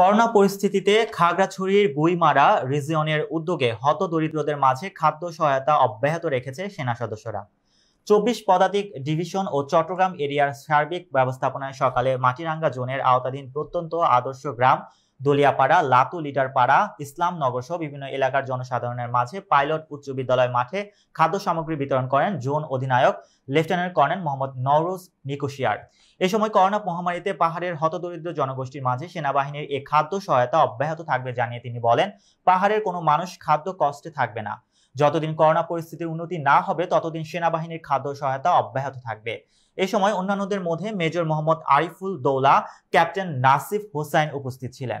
Corona পরিস্থিতিতে খাগড়াছড়ির গুইমারা রিজিয়নের উদ্যোগে হত দরিদ্রদের মাঝে খাদ্য সহায়তা অব্যাহত রেখেছে সেনা সদস্যরা। চব্বিশ পদাতিক ডিভিশন ও চট্টগ্রাম এরিয়ার সার্বিক ব্যবস্থাপনায় সকালে মাটিরাঙ্গা জোনের আওতাধীন প্রত্যন্ত আদর্শ গ্রাম দলিয়াপাড়া, লাতু লিটারপাড়া ইসলাম নগর সহ বিভিন্ন এলাকার জনসাধারণের মাঝে পাইলট উচ্চ বিদ্যালয় মাঠে খাদ্য সামগ্রী বিতরণ করেন জোন অধিনায়ক লেফটেন্যান্ট কর্নেল মোহাম্মদ নওরোজ নিকোশিয়ার। এ সময় করোনা মহামারীতে পাহাড়ের হতদরিদ্র জনগোষ্ঠীর মাঝে সেনাবাহিনীর এ খাদ্য সহায়তা অব্যাহত থাকবে জানিয়ে তিনি বলেন, পাহাড়ের কোনো মানুষ খাদ্য কষ্টে থাকবে না। যতদিন করোনা পরিস্থিতির উন্নতি না হবে, ততদিন সেনাবাহিনীর খাদ্য সহায়তা অব্যাহত থাকবে। এ সময় অন্যান্যদের মধ্যে মেজর মোহাম্মদ আরিফুল দৌলা, ক্যাপ্টেন নাসিফ হোসাইন উপস্থিত ছিলেন।